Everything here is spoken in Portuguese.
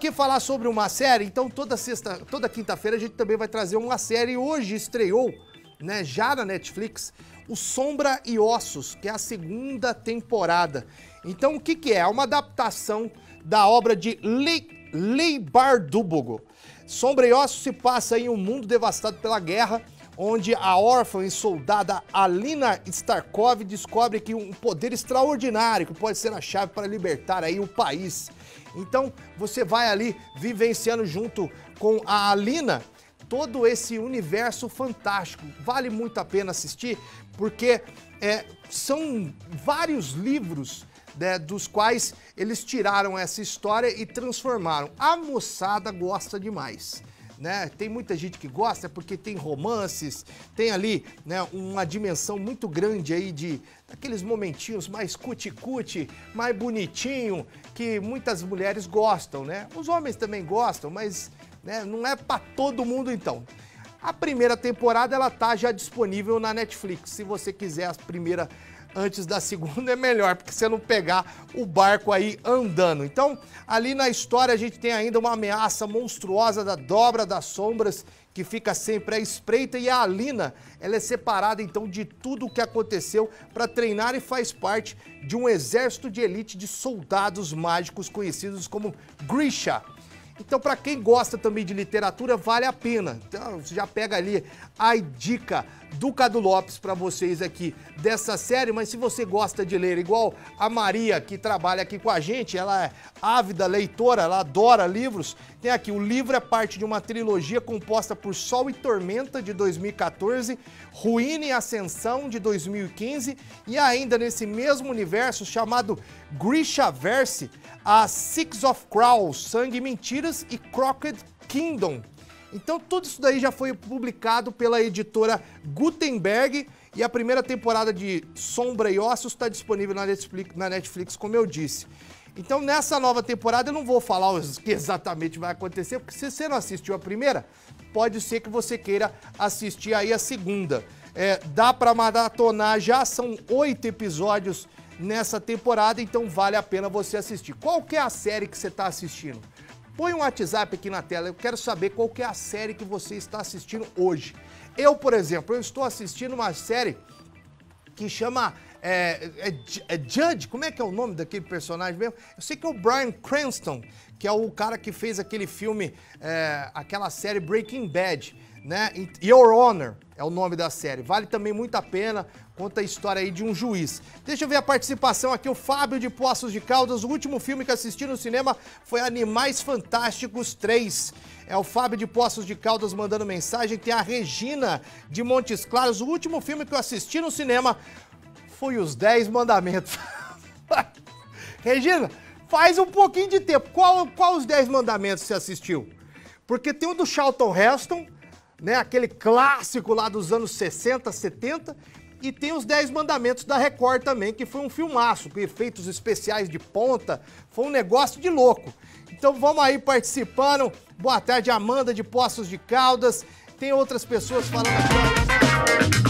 aqui falar sobre uma série, então toda sexta, toda quinta-feira a gente também vai trazer uma série. Hoje estreou, né, já na Netflix, o Sombra e Ossos, que é a segunda temporada. Então o que que é? É uma adaptação da obra de Lee, Lee Bardugo. Sombra e Ossos se passa em um mundo devastado pela guerra, onde a órfã e soldada Alina Starkov descobre que um poder extraordinário que pode ser a chave para libertar aí o país. Então você vai ali vivenciando junto com a Alina todo esse universo fantástico. Vale muito a pena assistir porque é, são vários livros né, dos quais eles tiraram essa história e transformaram. A moçada gosta demais né? Tem muita gente que gosta porque tem romances, tem ali, né, uma dimensão muito grande aí de aqueles momentinhos mais cuti-cuti, mais bonitinho, que muitas mulheres gostam, né? Os homens também gostam, mas né, não é para todo mundo então. A primeira temporada ela tá já disponível na Netflix. Se você quiser a primeira antes da segunda é melhor, porque você não pegar o barco aí andando. Então, ali na história a gente tem ainda uma ameaça monstruosa da dobra das sombras que fica sempre à espreita e a Alina, ela é separada então de tudo o que aconteceu para treinar e faz parte de um exército de elite de soldados mágicos conhecidos como Grisha. Então, para quem gosta também de literatura, vale a pena. Então, você já pega ali a dica do Cadu Lopes para vocês aqui dessa série, mas se você gosta de ler, igual a Maria, que trabalha aqui com a gente, ela é ávida leitora, ela adora livros, tem aqui, o livro é parte de uma trilogia composta por Sol e Tormenta, de 2014, Ruína e Ascensão, de 2015, e ainda nesse mesmo universo chamado Grishaverse, a Six of Crows, Sangue e Mentiras e Crooked Kingdom. Então tudo isso daí já foi publicado pela editora Gutenberg e a primeira temporada de Sombra e Ossos está disponível na Netflix, na Netflix, como eu disse. Então nessa nova temporada eu não vou falar o que exatamente vai acontecer, porque se você não assistiu a primeira, pode ser que você queira assistir aí a segunda. É, dá para maratonar já, são oito episódios nessa temporada, então vale a pena você assistir. Qual que é a série que você está assistindo? Põe um WhatsApp aqui na tela, eu quero saber qual que é a série que você está assistindo hoje. Eu, por exemplo, eu estou assistindo uma série que chama é, é, é, Judge, como é que é o nome daquele personagem mesmo? Eu sei que é o Brian Cranston, que é o cara que fez aquele filme, é, aquela série Breaking Bad né? Your Honor é o nome da série. Vale também muito a pena. Conta a história aí de um juiz. Deixa eu ver a participação aqui. O Fábio de Poços de Caldas. O último filme que assisti no cinema foi Animais Fantásticos 3. É o Fábio de Poços de Caldas mandando mensagem. Tem a Regina de Montes Claros. O último filme que eu assisti no cinema foi Os Dez Mandamentos. Regina, faz um pouquinho de tempo. Qual, qual os Dez Mandamentos você assistiu? Porque tem o do Charlton Heston né? Aquele clássico lá dos anos 60, 70. E tem os 10 Mandamentos da Record também, que foi um filmaço, com efeitos especiais de ponta. Foi um negócio de louco. Então vamos aí participando. Boa tarde, Amanda de Poços de Caldas. Tem outras pessoas falando aqui.